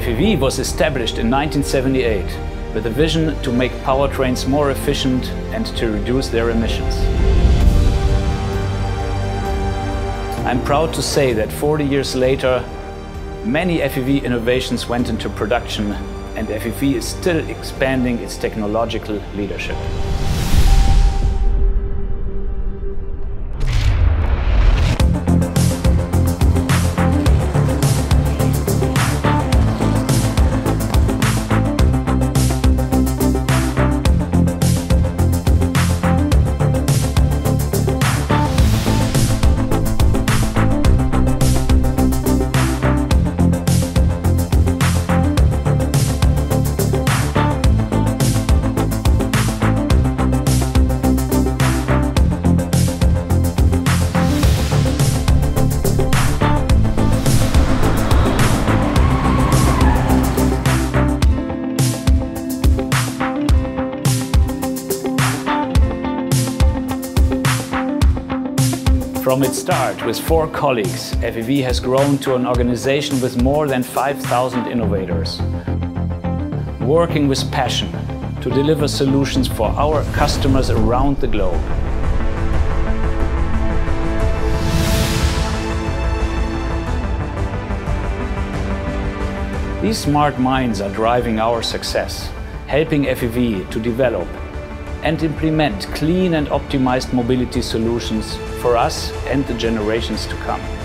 FEV was established in 1978 with a vision to make powertrains more efficient and to reduce their emissions. I'm proud to say that 40 years later, many FEV innovations went into production and FEV is still expanding its technological leadership. From its start with four colleagues, FEV has grown to an organization with more than 5,000 innovators. Working with passion to deliver solutions for our customers around the globe. These smart minds are driving our success, helping FEV to develop and implement clean and optimized mobility solutions for us and the generations to come.